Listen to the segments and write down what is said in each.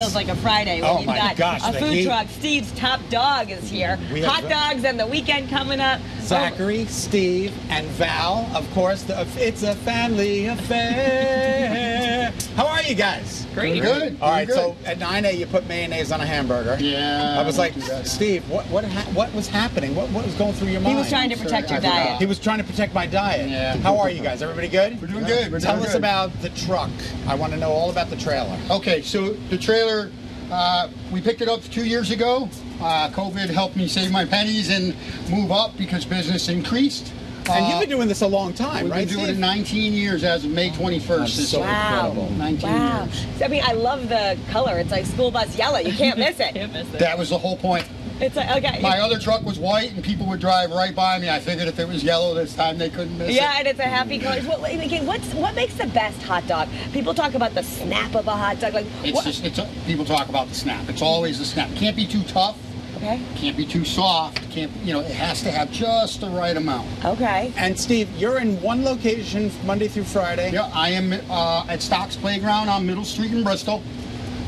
Feels like a Friday when Oh you've my got gosh, a food heat. truck. Steve's top dog is here. We Hot dogs and the weekend coming up. Zachary, Steve, and Val. Of course, the, it's a family affair. How are you guys? Great. Good. All right, good. so at 9A, you put mayonnaise on a hamburger. Yeah. I was like, won't do that. Steve, what what ha- what was happening? What what was going through your mind? he was trying to protect your I forgot. diet. He was trying to protect my diet. Yeah. How are you guys? Everybody good? We're doing good. We're Tell doing us good. about the truck. I want to know all about the trailer. Okay, so the trailer, uh, we picked it up two years ago. Uh, COVID helped me save my pennies and move up because business increased. And Uh, you've been doing this a long time, We've right? been doing Steve? it 19 years as of May 21st. That's this so year. Wow. incredible. 19 Wow. years. I mean, I love the color. It's like school bus yellow. You can't miss it. Can't miss it. That was the whole point. It's like, okay. My other truck was white and people would drive right by me. I figured if it was yellow this time they couldn't miss Yeah, it. and it's a happy color. What, what's, what makes the best hot dog? People talk about the snap of a hot dog. Like, It's what- just, it's a, people talk about the snap. It's always the snap. It Can't be too tough. Okay. Can't be too soft. Can't, you know, it has to have just the right amount. Okay. And Steve, you're in one location Monday through Friday. Yeah, I am uh, at Stocks Playground on Middle Street in Bristol,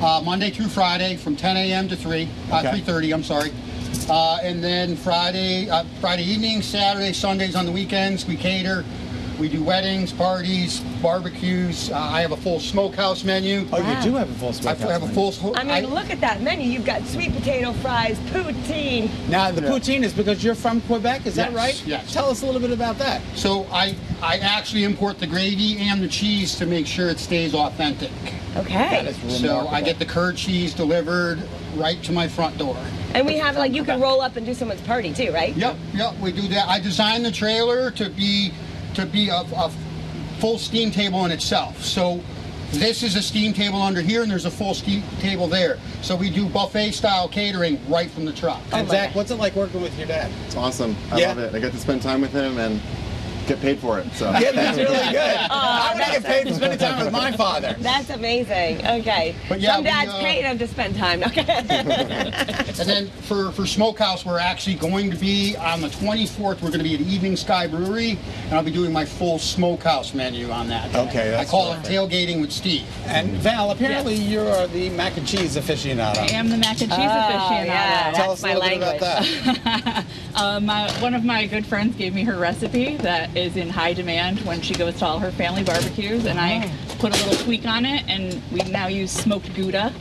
uh, Monday through Friday from 10 a.m. to 3, uh, Okay. 3:30. I'm sorry. Uh, and then Friday, uh, Friday evening, Saturday, Sundays on the weekends, we cater. We do weddings, parties, barbecues. Uh, I have a full smokehouse menu. Oh, Wow. you do have a full smokehouse. I smokehouse. have a full. smoke- I mean, look at that menu. You've got sweet potato fries, poutine. Now the Yeah. poutine is because you're from Quebec, is that right? yes. Tell us a little bit about that. So I I actually import the gravy and the cheese to make sure it stays authentic. Okay. That is So. I get the curd cheese delivered right to my front door. And we have like you can roll up and do someone's party too, right? Yep, yep, we do that. I designed the trailer to be to be a, a full steam table in itself. So this is a steam table under here, and there's a full steam table there. So we do buffet style catering right from the truck. And oh, Zach, what's it like working with your dad? It's awesome. I Yeah. love it. I get to spend time with him and get paid for it. So Yeah, that's really good. Oh, I want to get paid for spending time with my father. That's amazing. Okay. But yeah, Some we, dads uh, pay them to spend time. Okay. And then for, for Smokehouse, we're actually going to be on the 24th. We're going to be at Evening Sky Brewery, and I'll be doing my full Smokehouse menu on that. Okay, I call terrific. it tailgating with Steve. And Val, apparently you're the mac and cheese aficionado. I am the mac and cheese Oh, aficionado. yeah. Tell That's us a my little bit about that. Uh, my, one of my good friends gave me her recipe that is in high demand when she goes to all her family barbecues, and I Oh. put a little tweak on it, and we now use smoked Gouda.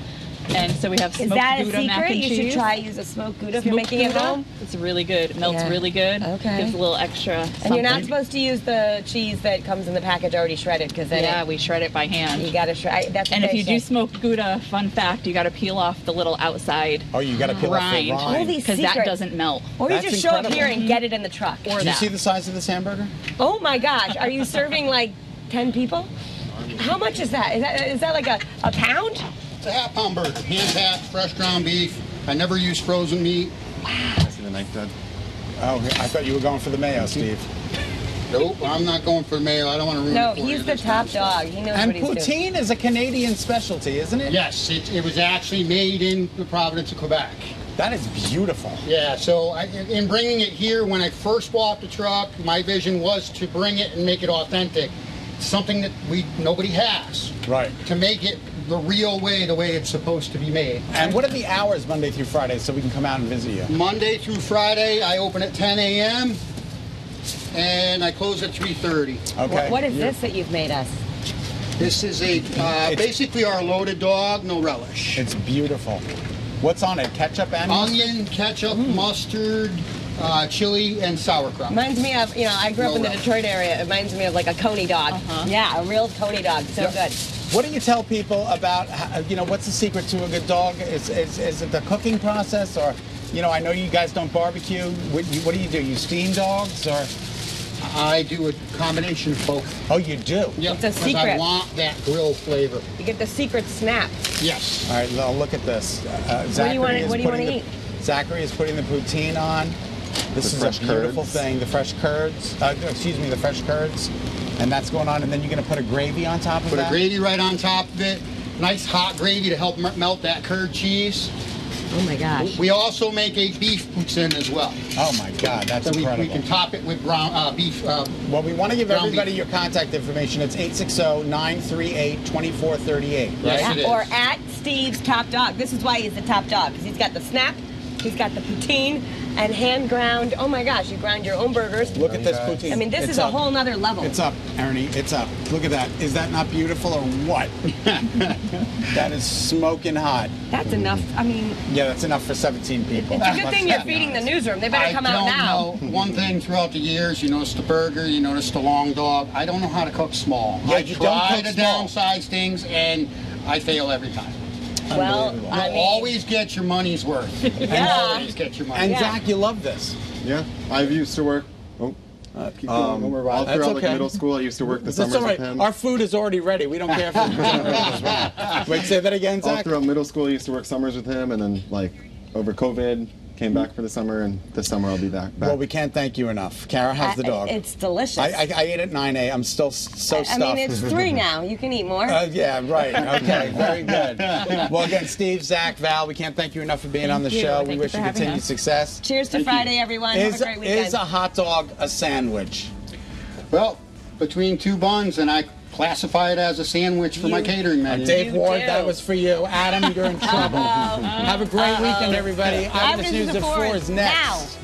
And so we have Is smoked that a Gouda secret? You should try use a smoked Gouda if you're Smoked making it Gouda, home. It's really good. It melts Yeah. really good. Okay. Gives a little extra. And you're not supposed to use the cheese that comes in the package already shredded because then Yeah, it, we shred it by hand. you got to shred. That's what and if they you do say. smoked Gouda, fun fact, you got to peel off the little outside Oh, you got to peel off the rind All rind. these because that doesn't melt. Or you That's just show up here and get it in the truck. Or Do you see the size of this hamburger? Oh my gosh, are you serving like 10 people? How much is that? Is that, is that like a, a pound? It's a half pound burger, hand packed, fresh ground beef. I never use frozen meat. I see the knife dead. Oh, I thought you were going for the mayo, mm-hmm. Steve. Nope, I'm not going for the mayo. I don't want to ruin No, it for he's you the this top so- dog. He knows And what he's doing. poutine is a Canadian specialty, isn't it? Yes, it, it was actually made in the province of Quebec. That is beautiful. Yeah, so I, in in bringing it here, when I first bought the truck, my vision was to bring it and make it authentic. Something that we nobody has. Right. To make it the real way, the way it's supposed to be made. And what are the hours Monday through Friday so we can come out and visit you? Monday through Friday, I open at 10 a.m. and I close at 3:30. Okay. What, what is this that you've made us? This is a uh, basically our loaded dog, no relish. It's beautiful. What's on it? Ketchup and? Onion, ketchup, mustard, uh, chili, and sauerkraut. Reminds me of, you know, I grew up No in the. Detroit area. It reminds me of like a coney dog. Uh-huh. Yeah, a real coney dog. So Yep. good. What do you tell people about, you know, what's the secret to a good dog? Is, is, is it the cooking process or, you know, I know you guys don't barbecue. What, you, what do you do? You steam dogs or? I do a combination of both. Oh, you do? Yep, It's a 'cause I want that grill flavor. You get the secret snap. Yes. All right, well, look at this. Uh, do Zachary you wanna- is what do you putting wanna the- Zachary is putting the poutine on. This The is fresh a beautiful curds. thing. The fresh curds. Uh, excuse me, the fresh curds. And that's going on. And then you're going to put a gravy on top of it. Put that? a gravy right on top of it. Nice hot gravy to help melt that curd cheese. Oh my gosh. We also make a beef poutine as well. Oh, my God. That's So we, incredible. we can top it with brown uh, beef. Uh, Well, we want to give everybody beef. your contact information. It's 860-938-2438, right? Yes, it is. Or at Steve's top dog. This is why he's the top dog because he's got the snap, he's got the poutine, and hand ground. Oh my gosh, you grind your own burgers. Look at this poutine. I mean, this It's is a whole nother level. It's up, Ernie. It's up. Look at that. Is that not beautiful or what? that is smoking hot. That's enough. I mean, Yeah, that's enough for 17 people. it's a good thing you're be feeding the newsroom. They better I come don't out now. know. One thing throughout the years, you notice the burger, you notice the long dog. I don't know how to cook small. Yeah, I you don't try cook to small. downsize things, and I fail every time. Well, You'll I mean, always get your money's worth. Yeah. Always get your money. And Yeah. Zach, you love this. Yeah, I've used to work. Oh, keep going. um, Don't all about it. That's throughout like middle school, I used to work the That's summers all right. with him. Our food is already ready. We don't care if the generator is ready. Wait, say that again, Zach. all throughout middle school, I used to work summers with him, and then like over COVID, came back for the summer, and this summer I'll be back. back. Well, we can't thank you enough. Kara, how's the dog? It's delicious. I, I, I ate at 9 a. I'm still s- so I stuffed. mean, it's three now. You can eat more. Uh, yeah, right. Okay, very good. Well, again, Steve, Zach, Val, we can't thank you enough for being on the you. show. Thank we wish for you continued us. success. Cheers to Thank you. Friday, everyone. Is, Have a great weekend. is a hot dog a sandwich? Well, between two buns, and I classify it as a sandwich for my catering menu. Dave Ward, do. that was for you. Adam, you're in trouble. Have a great weekend, everybody. Eyewitness Eyewitness News News at at 4 four is next. now.